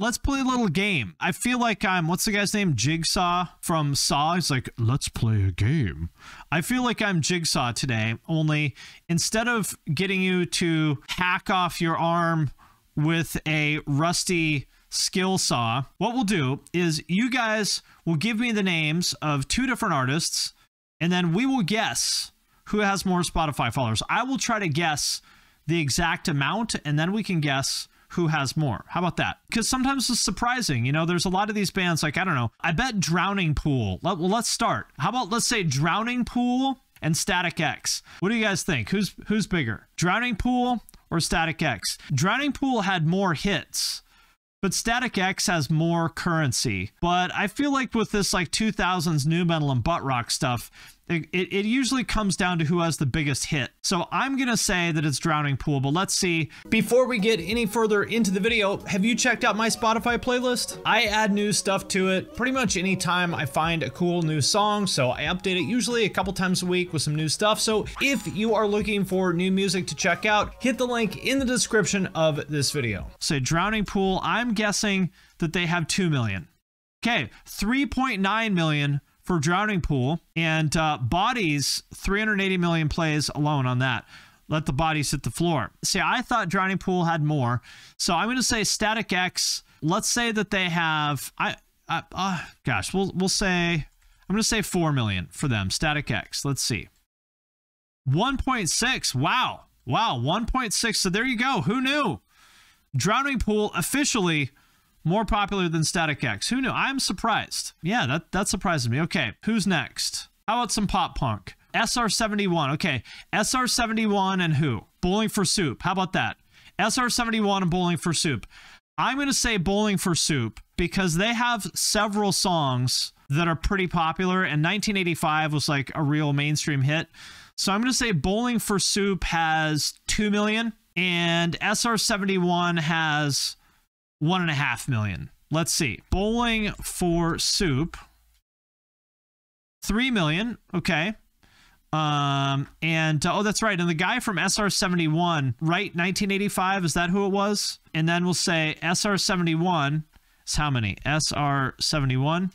let's play a little game. I feel like I'm, what's the guy's name? Jigsaw from Saw. He's like, let's play a game. I feel like I'm Jigsaw today, only instead of getting you to hack off your arm with a rusty skill saw, what we'll do is you guys will give me the names of two different artists, and then we will guess who has more Spotify followers. I will try to guess the exact amount, and then we can guess who has more. How about that? Because sometimes it's surprising. You know, there's a lot of these bands, like, I don't know, I bet Drowning Pool. Let, well, let's start. How about let's say Drowning Pool and Static X? What do you guys think? Who's who's bigger? Drowning Pool or Static X? Drowning Pool had more hits but Static X has more currency. But I feel like with this like 2000s nu metal and butt rock stuff, it, it, usually comes down to who has the biggest hit. So I'm going to say that it's Drowning Pool, but let's see. Before we get any further into the video, have you checked out my Spotify playlist? I add new stuff to it pretty much anytime I find a cool new song, so I update it usually a couple times a week with some new stuff. So if you are looking for new music to check out, hit the link in the description of this video. So Drowning Pool, I'm guessing that they have 2 million. Okay, 3.9 million for Drowning Pool, and uh, Bodies 380 million plays alone on that. Let the bodies hit the floor. See, I thought Drowning Pool had more, so I'm going to say Static X. Let's say that they have. I, I uh, gosh, we'll we'll say I'm going to say four million for them. Static X. Let's see. 1.6. Wow, wow, 1.6. So there you go. Who knew? Drowning Pool officially more popular than Static X. Who knew? I'm surprised. Yeah, that, that surprises me. Okay, who's next? How about some pop punk? SR71. Okay, SR71 and who? Bowling for Soup. How about that? SR71 and Bowling for Soup. I'm going to say Bowling for Soup because they have several songs that are pretty popular, and 1985 was like a real mainstream hit. So I'm going to say Bowling for Soup has 2 million, and SR71 has one and a half million. Let's see. Bowling for soup. Three million. Okay. Um, and uh, oh, that's right. And the guy from SR71, right? 1985, is that who it was? And then we'll say SR71 is how many? SR71.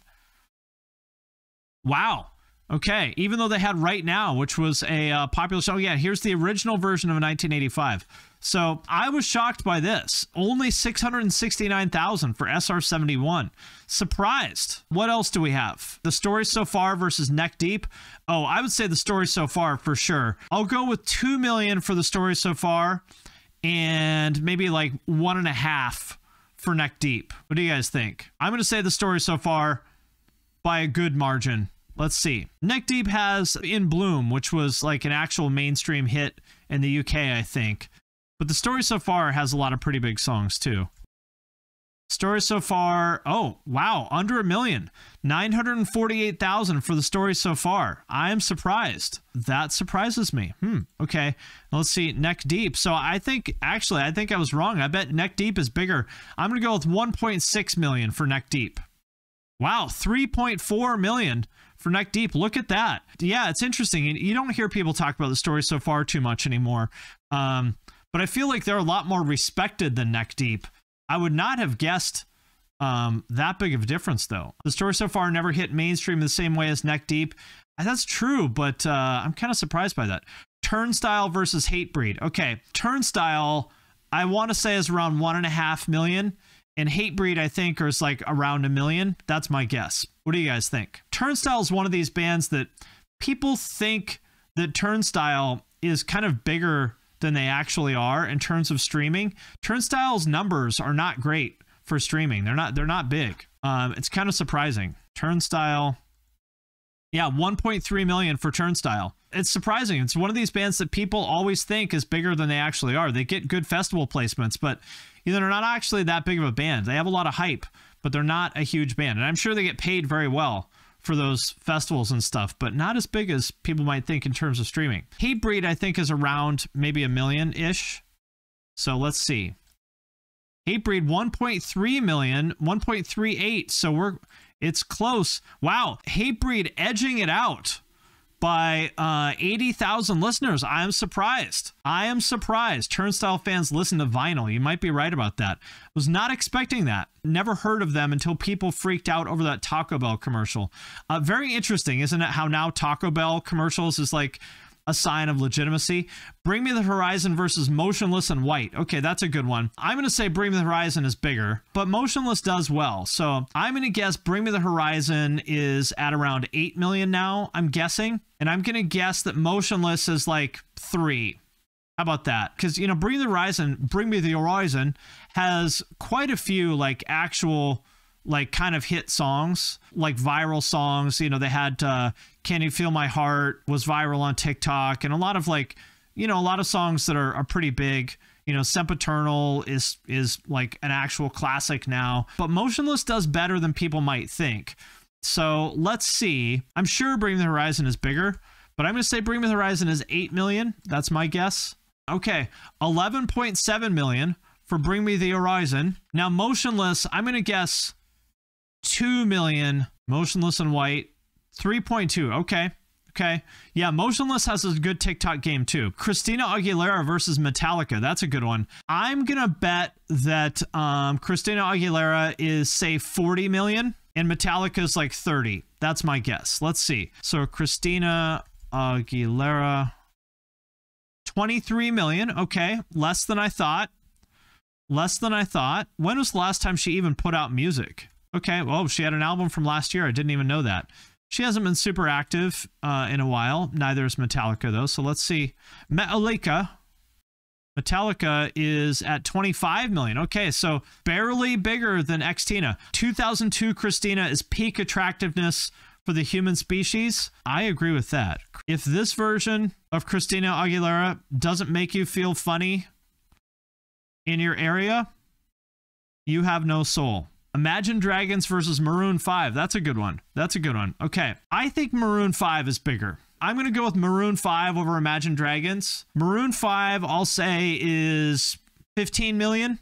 Wow. Okay. Even though they had Right Now, which was a uh, popular song. Yeah, here's the original version of 1985. So I was shocked by this. Only 669,000 for SR71. Surprised. What else do we have? The story so far versus neck deep. Oh, I would say the story so far for sure. I'll go with 2 million for the story so far and maybe like one and a half for neck deep. What do you guys think? I'm going to say the story so far by a good margin. Let's see. Neck Deep has In Bloom, which was like an actual mainstream hit in the UK, I think. But the story so far has a lot of pretty big songs too. Story so far, oh, wow, under a million. 948,000 for the story so far. I am surprised. That surprises me. Hmm, okay. let's see, Neck Deep. So I think, actually, I think I was wrong. I bet Neck Deep is bigger. I'm going to go with 1.6 million for Neck Deep. Wow, 3.4 million for Neck Deep. Look at that. Yeah, it's interesting. You don't hear people talk about the story so far too much anymore. Um, but I feel like they're a lot more respected than Neck Deep. I would not have guessed um, that big of a difference, though. The story so far never hit mainstream the same way as Neck Deep. That's true, but uh, I'm kind of surprised by that. Turnstile versus Hatebreed. Okay, Turnstile, I want to say is around one and a half million, and Hatebreed, I think, is like around a million. That's my guess. What do you guys think? Turnstile is one of these bands that people think that Turnstile is kind of bigger than they actually are in terms of streaming. Turnstile's numbers are not great for streaming. They're not they're not big. Um, it's kind of surprising. Turnstile, yeah, 1.3 million for Turnstile. It's surprising. It's one of these bands that people always think is bigger than they actually are. They get good festival placements, but you know, they're not actually that big of a band. They have a lot of hype, but they're not a huge band. And I'm sure they get paid very well for those festivals and stuff, but not as big as people might think in terms of streaming. Hatebreed, I think, is around maybe a million ish. So let's see. Hatebreed 1.3 million, 1.38. So we're it's close. Wow, Hatebreed edging it out by uh, 80,000 listeners. I am surprised. I am surprised. Turnstile fans listen to vinyl. You might be right about that. Was not expecting that. Never heard of them until people freaked out over that Taco Bell commercial. Uh, very interesting, isn't it? How now Taco Bell commercials is like a sign of legitimacy. Bring Me the Horizon versus Motionless in White. Okay, that's a good one. I'm going to say Bring Me the Horizon is bigger, but Motionless does well. So I'm going to guess Bring Me the Horizon is at around 8 million now, I'm guessing. And I'm going to guess that Motionless is like 3. How about that? Because, you know, Bring Me the Horizon, Bring Me the Horizon has quite a few like actual like kind of hit songs, like viral songs. You know, they had uh, "Can You Feel My Heart" was viral on TikTok, and a lot of like, you know, a lot of songs that are, are pretty big. You know, Sempiternal is is like an actual classic now, but Motionless does better than people might think. So let's see. I'm sure Bring Me the Horizon is bigger, but I'm to say Bring Me the Horizon is 8 million. That's my guess. Okay, 11.7 million for Bring Me the Horizon. Now, Motionless, I'm going to guess 2 million Motionless in White 3.2 okay okay. Yeah motionless has a good tiktok game too. Christina aguilera versus metallica. That's a good one. I'm gonna bet that um, christina aguilera is say 40 million and metallica is like 30 that's my guess. Let's see. So christina aguilera 23 million. Okay less than i thought. Less than i thought. When was the last time she even put out music Okay, well, she had an album from last year. I didn't even know that. She hasn't been super active uh, in a while. Neither is Metallica, though. So let's see. Metallica. Metallica is at 25 million. Okay, so barely bigger than XTina. 2002 Christina is peak attractiveness for the human species. I agree with that. If this version of Christina Aguilera doesn't make you feel funny in your area, you have no soul. Imagine Dragons versus Maroon 5. That's a good one. That's a good one. Okay. I think Maroon 5 is bigger. I'm going to go with Maroon 5 over Imagine Dragons. Maroon 5, I'll say, is 15 million.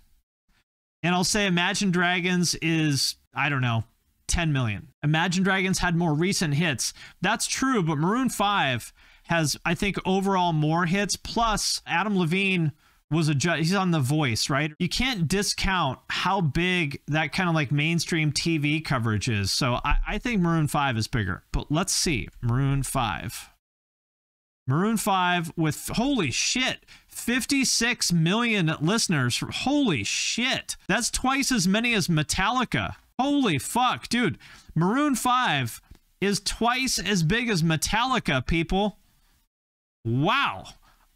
And I'll say Imagine Dragons is, I don't know, 10 million. Imagine Dragons had more recent hits. That's true, but Maroon 5 has, I think, overall more hits. Plus, Adam Levine was a judge. He's on The Voice, right? You can't discount how big that kind of like mainstream TV coverage is. So I, I think Maroon 5 is bigger. But let's see. Maroon 5. Maroon 5 with holy shit, 56 million listeners. Holy shit. That's twice as many as Metallica. Holy fuck, dude. Maroon 5 is twice as big as Metallica, people. Wow.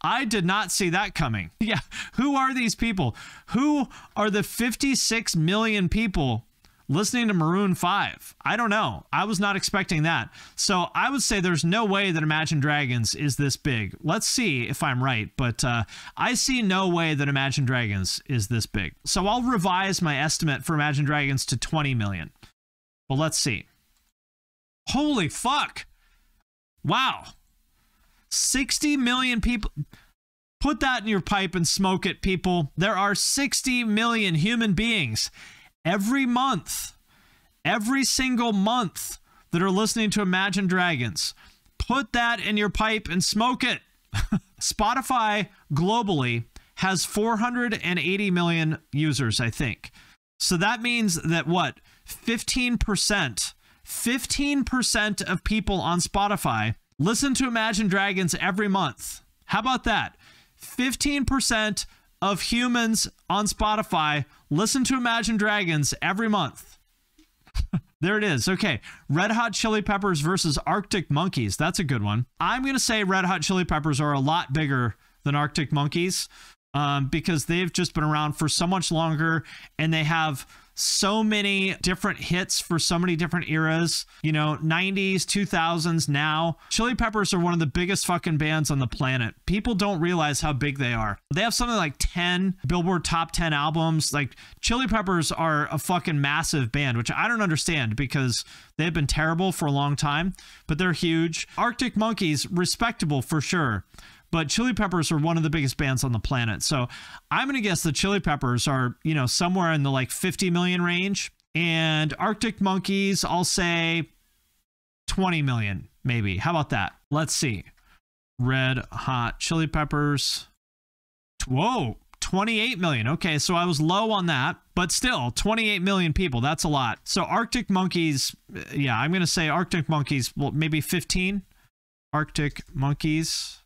I did not see that coming. Yeah. Who are these people? Who are the 56 million people listening to Maroon 5? I don't know. I was not expecting that. So I would say there's no way that Imagine Dragons is this big. Let's see if I'm right, but uh, I see no way that Imagine Dragons is this big. So I'll revise my estimate for Imagine Dragons to 20 million. Well, let's see. Holy fuck. Wow. 60 million people. Put that in your pipe and smoke it, people. There are 60 million human beings every month, every single month that are listening to Imagine Dragons. Put that in your pipe and smoke it. Spotify globally has 480 million users, I think. So that means that what? 15%, 15% of people on Spotify Listen to Imagine Dragons every month. How about that? 15% of humans on Spotify listen to Imagine Dragons every month. there it is. Okay. Red Hot Chili Peppers versus Arctic Monkeys. That's a good one. I'm going to say Red Hot Chili Peppers are a lot bigger than Arctic Monkeys um, because they've just been around for so much longer and they have so many different hits for so many different eras, you know, 90s, 2000s, now. Chili Peppers are one of the biggest fucking bands on the planet. People don't realize how big they are. They have something like 10 Billboard top 10 albums. Like, Chili Peppers are a fucking massive band, which I don't understand because they've been terrible for a long time, but they're huge. Arctic Monkeys, respectable for sure but Chili Peppers are one of the biggest bands on the planet. So I'm going to guess the Chili Peppers are, you know, somewhere in the like 50 million range. And Arctic Monkeys, I'll say 20 million, maybe. How about that? Let's see. Red Hot Chili Peppers. Whoa, 28 million. Okay, so I was low on that, but still 28 million people. That's a lot. So Arctic Monkeys, yeah, I'm going to say Arctic Monkeys, well, maybe 15. Arctic Monkeys,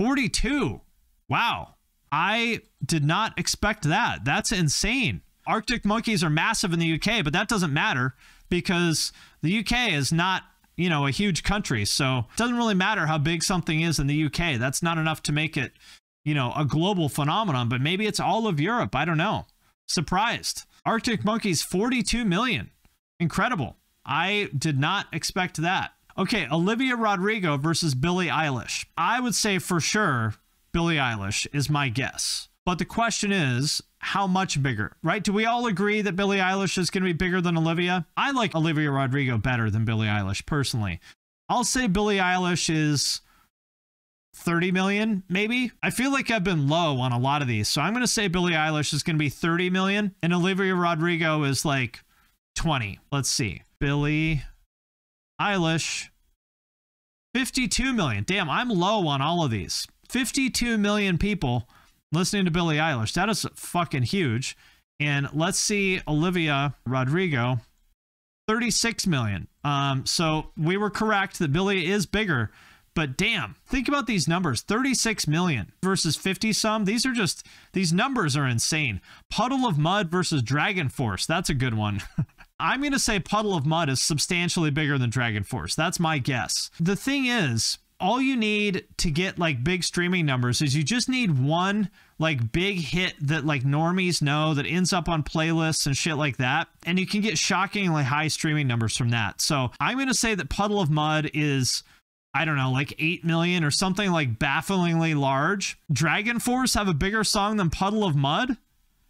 42. Wow. I did not expect that. That's insane. Arctic monkeys are massive in the UK, but that doesn't matter because the UK is not, you know, a huge country. So it doesn't really matter how big something is in the UK. That's not enough to make it, you know, a global phenomenon, but maybe it's all of Europe. I don't know. Surprised. Arctic monkeys, 42 million. Incredible. I did not expect that. Okay, Olivia Rodrigo versus Billie Eilish. I would say for sure Billie Eilish is my guess. But the question is, how much bigger, right? Do we all agree that Billie Eilish is going to be bigger than Olivia? I like Olivia Rodrigo better than Billie Eilish personally. I'll say Billie Eilish is 30 million, maybe. I feel like I've been low on a lot of these. So I'm going to say Billie Eilish is going to be 30 million and Olivia Rodrigo is like 20. Let's see. Billie Eilish, 52 million. Damn, I'm low on all of these. 52 million people listening to Billie Eilish. That is fucking huge. And let's see Olivia Rodrigo, 36 million. Um, so we were correct that Billie is bigger, but damn, think about these numbers 36 million versus 50 some. These are just, these numbers are insane. Puddle of Mudd versus Dragon Force. That's a good one. I'm going to say Puddle of Mudd is substantially bigger than Dragon Force. That's my guess. The thing is, all you need to get like big streaming numbers is you just need one like big hit that like normies know that ends up on playlists and shit like that and you can get shockingly high streaming numbers from that so i'm going to say that puddle of mudd is I don't know, like 8 million or something like bafflingly large. Dragon Force have a bigger song than Puddle of Mudd?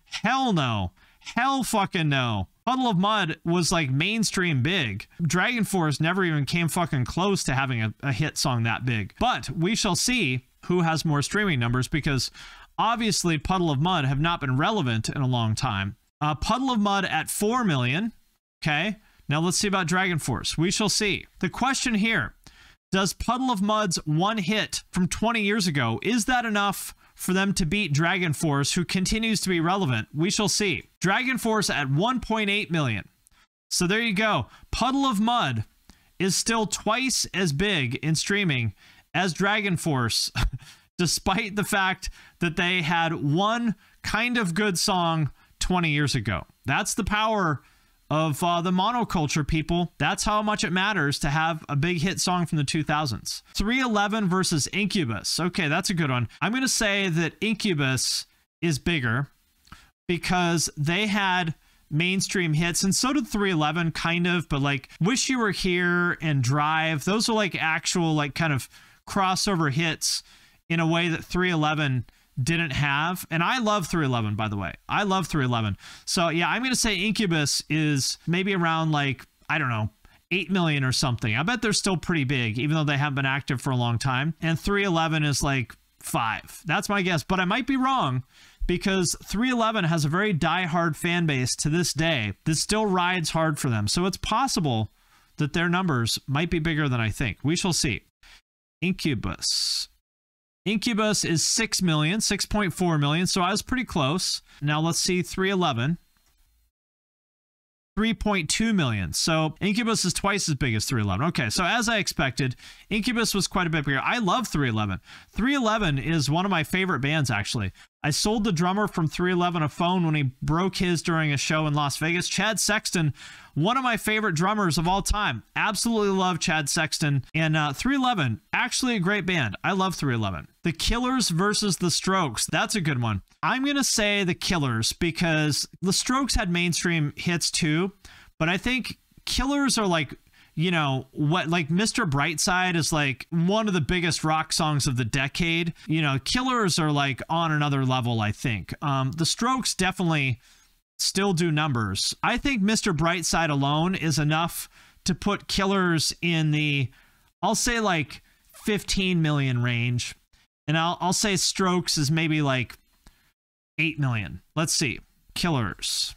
Hell no. Hell fucking no. Puddle of Mudd was like mainstream big. Dragon Force never even came fucking close to having a, a hit song that big. But we shall see who has more streaming numbers because obviously Puddle of Mudd have not been relevant in a long time. Uh, Puddle of Mudd at 4 million. Okay. Now let's see about Dragon Force. We shall see. The question here does Puddle of Mudd's one hit from 20 years ago, is that enough for them to beat Dragon Force, who continues to be relevant. We shall see. Dragon Force at 1.8 million. So there you go. Puddle of Mudd is still twice as big in streaming as Dragon Force, despite the fact that they had one kind of good song 20 years ago. That's the power of uh, the monoculture people. That's how much it matters to have a big hit song from the 2000s. 311 versus Incubus. Okay, that's a good one. I'm going to say that Incubus is bigger because they had mainstream hits and so did 311 kind of but like wish you were here and drive those are like actual like kind of crossover hits in a way that 311 didn't have. And I love 311, by the way. I love 311. So yeah, I'm going to say Incubus is maybe around like, I don't know, 8 million or something. I bet they're still pretty big, even though they haven't been active for a long time. And 311 is like five. That's my guess, but I might be wrong because 311 has a very die-hard fan base to this day that still rides hard for them. So it's possible that their numbers might be bigger than I think. We shall see. Incubus. Incubus is 6 million, 6.4 million. So I was pretty close. Now let's see 311. 3.2 million. So Incubus is twice as big as 311. Okay, so as I expected, Incubus was quite a bit bigger. I love 311. 311 is one of my favorite bands, actually. I sold the drummer from 311 a phone when he broke his during a show in Las Vegas. Chad Sexton, one of my favorite drummers of all time. Absolutely love Chad Sexton. And uh, 311, actually a great band. I love 311. The Killers versus the Strokes. That's a good one. I'm going to say the Killers because the Strokes had mainstream hits too, but I think Killers are like you know what like Mr. Brightside is like one of the biggest rock songs of the decade. You know, Killers are like on another level, I think. Um the Strokes definitely still do numbers. I think Mr. Brightside alone is enough to put Killers in the I'll say like 15 million range. And I'll I'll say Strokes is maybe like 8 million. Let's see. Killers.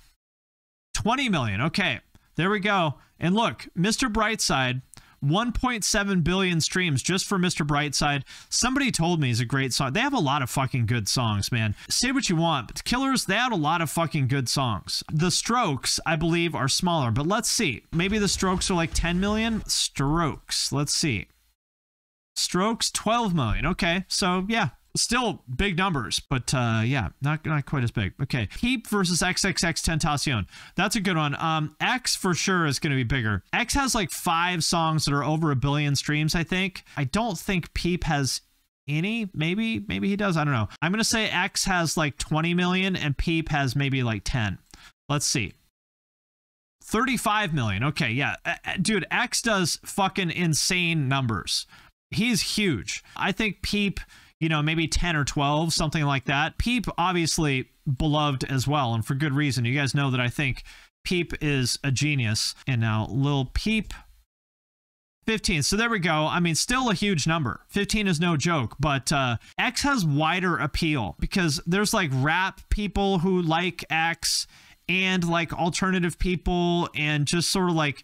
20 million. Okay. There we go. And look, Mr. Brightside 1.7 billion streams just for Mr. Brightside. Somebody told me he's a great song. They have a lot of fucking good songs, man. Say what you want, but Killers, they had a lot of fucking good songs. The Strokes, I believe, are smaller, but let's see. Maybe the Strokes are like 10 million? Strokes. Let's see. Strokes 12 million. Okay. So, yeah, still big numbers, but uh, yeah, not not quite as big. Okay, Peep versus XXX Tentacion. That's a good one. Um, X for sure is going to be bigger. X has like five songs that are over a billion streams. I think. I don't think Peep has any. Maybe maybe he does. I don't know. I'm gonna say X has like 20 million and Peep has maybe like 10. Let's see. 35 million. Okay, yeah. Dude, X does fucking insane numbers. He's huge. I think Peep you know, maybe 10 or 12, something like that. Peep, obviously beloved as well, and for good reason. You guys know that I think Peep is a genius. And now Lil Peep, 15. So there we go. I mean, still a huge number. 15 is no joke, but uh, X has wider appeal because there's like rap people who like X and like alternative people and just sort of like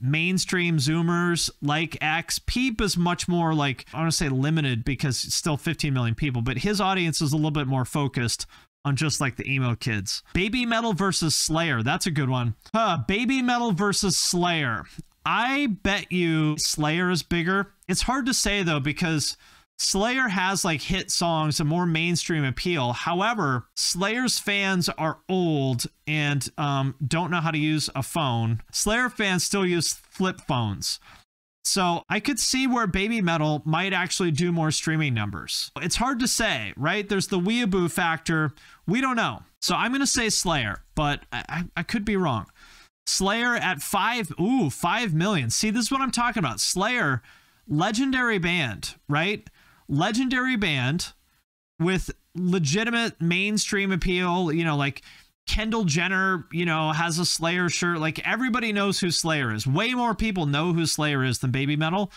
mainstream zoomers like X. Peep is much more like, I want to say limited because it's still 15 million people, but his audience is a little bit more focused on just like the emo kids. Baby Metal versus Slayer. That's a good one. Huh, Baby Metal versus Slayer. I bet you Slayer is bigger. It's hard to say though because Slayer has like hit songs, and more mainstream appeal. However, Slayer's fans are old and um, don't know how to use a phone. Slayer fans still use flip phones. So I could see where Baby Metal might actually do more streaming numbers. It's hard to say, right? There's the weeaboo factor. We don't know. So I'm going to say Slayer, but I, I, could be wrong. Slayer at five, ooh, five million. See, this is what I'm talking about. Slayer, legendary band, right? Legendary band with legitimate mainstream appeal, you know, like Kendall Jenner, you know, has a Slayer shirt. Like everybody knows who Slayer is. Way more people know who Slayer is than Baby Metal.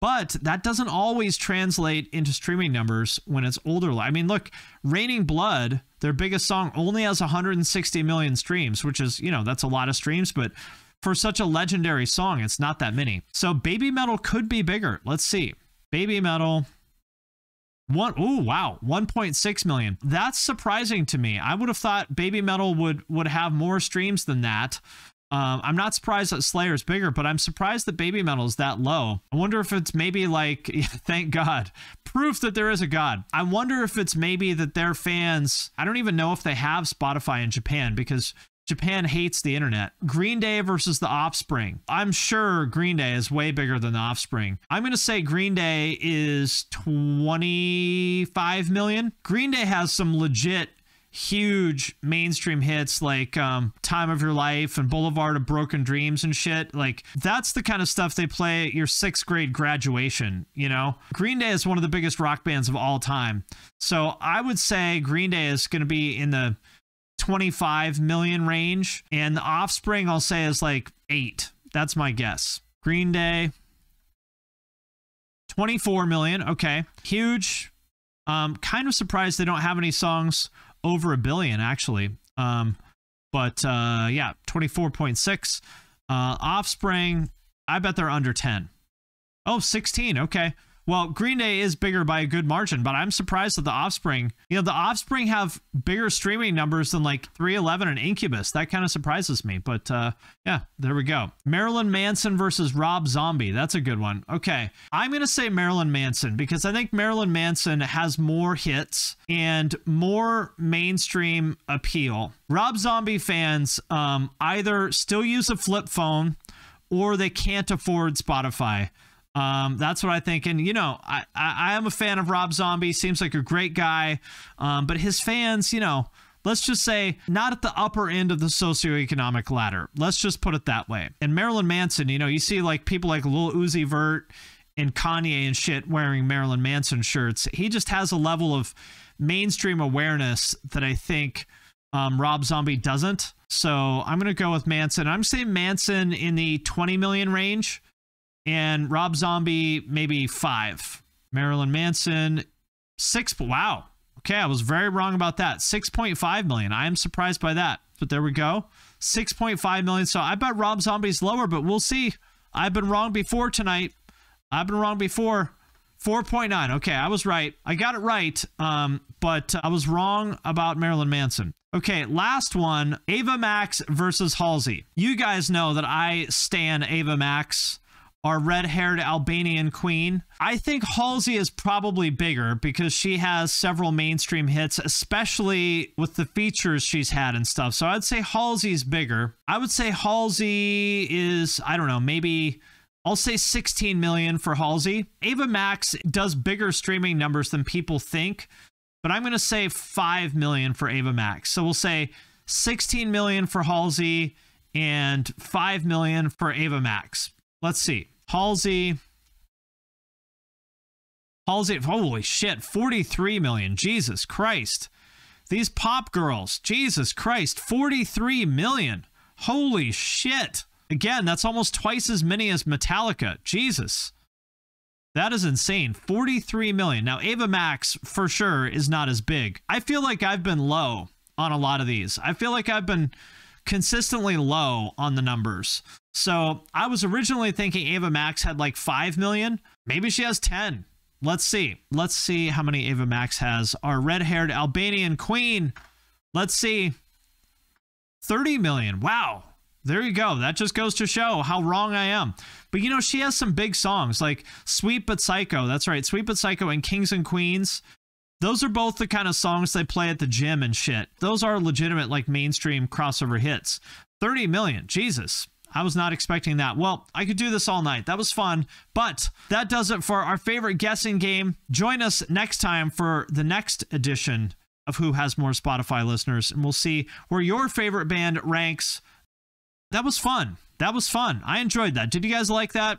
But that doesn't always translate into streaming numbers when it's older. I mean, look, Raining Blood, their biggest song, only has 160 million streams, which is, you know, that's a lot of streams, but for such a legendary song, it's not that many. So Baby Metal could be bigger. Let's see. Baby Metal, one oh wow, 1.6 million. That's surprising to me. I would have thought Baby Metal would would have more streams than that. Um, I'm not surprised that Slayer's bigger, but I'm surprised that Baby Metal is that low. I wonder if it's maybe like, thank God, proof that there is a God. I wonder if it's maybe that their fans, I don't even know if they have Spotify in Japan because Japan hates the internet. Green Day versus The Offspring. I'm sure Green Day is way bigger than The Offspring. I'm going to say Green Day is 25 million. Green Day has some legit huge mainstream hits like um, Time of Your Life and Boulevard of Broken Dreams and shit. Like, that's the kind of stuff they play at your sixth grade graduation, you know? Green Day is one of the biggest rock bands of all time. So I would say Green Day is going to be in the 25 million range. And the offspring, I'll say, is like eight. That's my guess. Green Day, 24 million. Okay. Huge. Um, kind of surprised they don't have any songs over a billion, actually. Um, but uh, yeah, 24.6. Uh, offspring, I bet they're under 10. Oh, 16. Okay. Well, Green Day is bigger by a good margin, but I'm surprised that the Offspring, you know, the Offspring have bigger streaming numbers than like 311 and Incubus. That kind of surprises me. But uh, yeah, there we go. Marilyn Manson versus Rob Zombie. That's a good one. Okay. I'm going to say Marilyn Manson because I think Marilyn Manson has more hits and more mainstream appeal. Rob Zombie fans um, either still use a flip phone or they can't afford Spotify. Um, that's what I think. And, you know, I, I, I, am a fan of Rob Zombie. Seems like a great guy. Um, but his fans, you know, let's just say not at the upper end of the socioeconomic ladder. Let's just put it that way. And Marilyn Manson, you know, you see like people like Lil Uzi Vert and Kanye and shit wearing Marilyn Manson shirts. He just has a level of mainstream awareness that I think um, Rob Zombie doesn't. So I'm going to go with Manson. I'm saying Manson in the 20 million range and Rob Zombie maybe five. Marilyn Manson six. Wow. Okay, I was very wrong about that. 6.5 million. I am surprised by that. But there we go. 6.5 million. So I bet Rob Zombie's lower, but we'll see. I've been wrong before tonight. I've been wrong before. 4.9. Okay, I was right. I got it right, um, but I was wrong about Marilyn Manson. Okay, last one Ava Max versus Halsey. You guys know that I stan Ava Max, our red haired Albanian queen. I think Halsey is probably bigger because she has several mainstream hits, especially with the features she's had and stuff. So I'd say Halsey's bigger. I would say Halsey is, I don't know, maybe I'll say 16 million for Halsey. Ava Max does bigger streaming numbers than people think, but I'm going to say 5 million for Ava Max. So we'll say 16 million for Halsey and 5 million for Ava Max. Let's see. Halsey Halsey holy shit, 43 million. Jesus Christ. These pop girls, Jesus Christ, 43 million. Holy shit. Again, that's almost twice as many as Metallica. Jesus. That is insane. 43 million. Now, Ava Max for sure is not as big. I feel like I've been low on a lot of these. I feel like I've been consistently low on the numbers. So I was originally thinking Ava Max had like 5 million. Maybe she has 10. Let's see. Let's see how many Ava Max has. Our red haired Albanian queen. Let's see. 30 million. Wow. There you go. That just goes to show how wrong I am. But you know, she has some big songs like Sweet But Psycho. That's right. Sweet But Psycho and Kings and Queens. Those are both the kind of songs they play at the gym and shit. Those are legitimate, like mainstream crossover hits. 30 million. Jesus. I was not expecting that. Well, I could do this all night. That was fun. But that does it for our favorite guessing game. Join us next time for the next edition of Who Has More Spotify listeners, and we'll see where your favorite band ranks that was fun. That was fun. I enjoyed that. Did you guys like that?